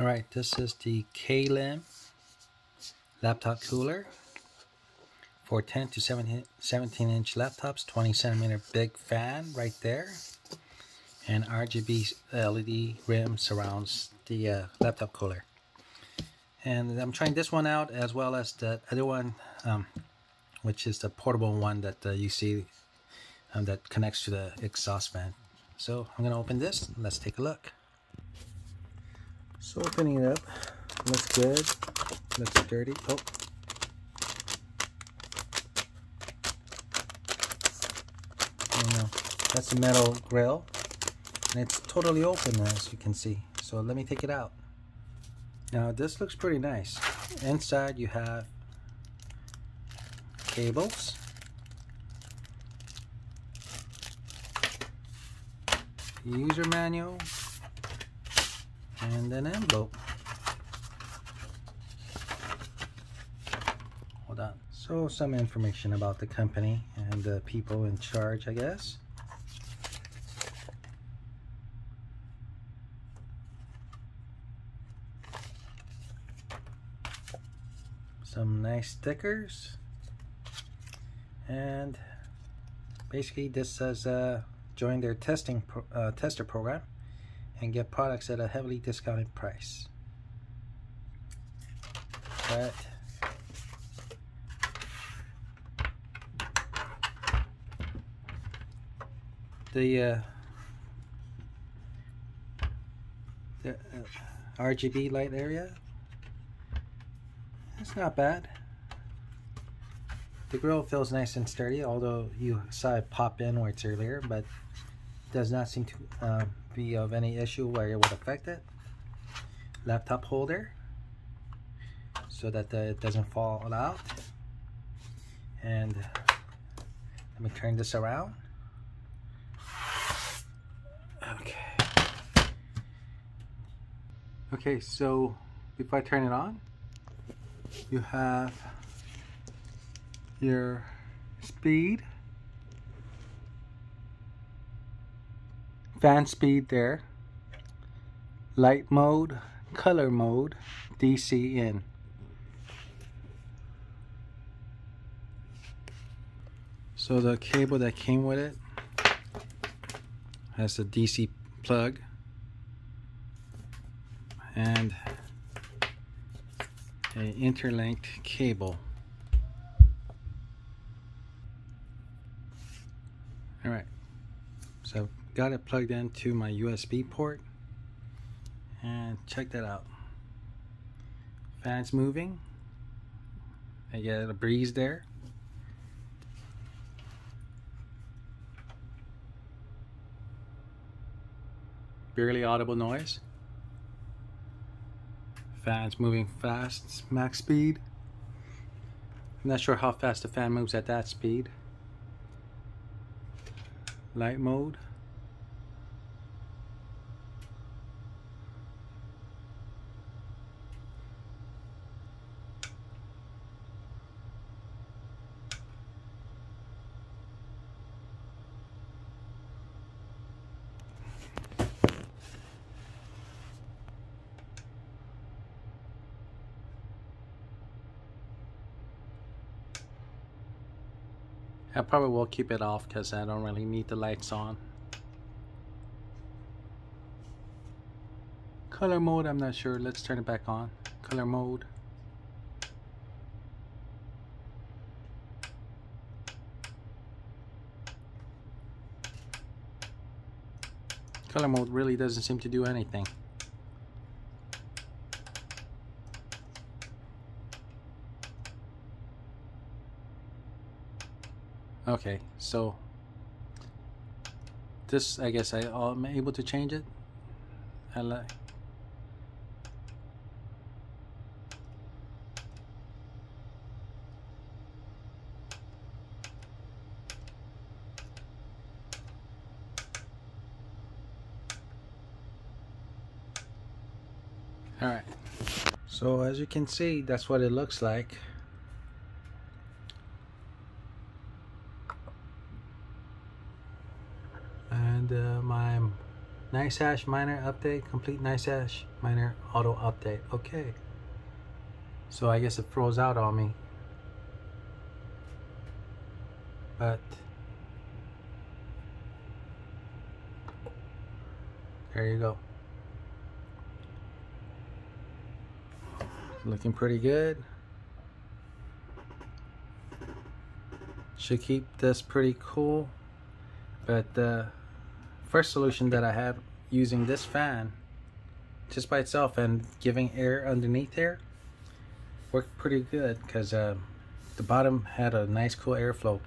All right, this is the Klim laptop cooler for 10 to 17, 17 inch laptops, 20 centimeter big fan right there, and RGB LED rim surrounds the uh, laptop cooler. And I'm trying this one out as well as the other one, um, which is the portable one that uh, you see um, that connects to the exhaust fan. So I'm gonna open this. Let's take a look. So opening it up, looks good, looks dirty. Oh. oh know, that's a metal grill and it's totally open as you can see. So let me take it out. Now this looks pretty nice. Inside you have cables. User manual and an envelope. Hold on. So some information about the company and the people in charge, I guess. Some nice stickers. And basically this says uh, join their testing pro uh, tester program and get products at a heavily discounted price. But the, uh, the uh, RGB light area, it's not bad. The grill feels nice and sturdy, although you saw it pop inwards earlier, but does not seem to uh, be of any issue where it would affect it. Laptop holder so that uh, it doesn't fall out. And let me turn this around. Okay. Okay, so before I turn it on, you have your speed fan speed there. Light mode color mode DC in so the cable that came with it has a DC plug and a interlinked cable. All right. So got it plugged into my USB port. And check that out. Fans moving. I get a breeze there. Barely audible noise. Fans moving fast max speed. I'm not sure how fast the fan moves at that speed. Light mode I probably will keep it off because I don't really need the lights on. Color mode, I'm not sure. Let's turn it back on. Color mode. Color mode really doesn't seem to do anything. Okay, so this, I guess I, uh, am able to change it. I like. Alright, so as you can see, that's what it looks like. NiceHash miner update, complete NiceHash miner auto update. Okay. So I guess it froze out on me. But there you go. Looking pretty good. Should keep this pretty cool. But the first solution that I had using this fan just by itself and giving air underneath there worked pretty good because uh, the bottom had a nice cool airflow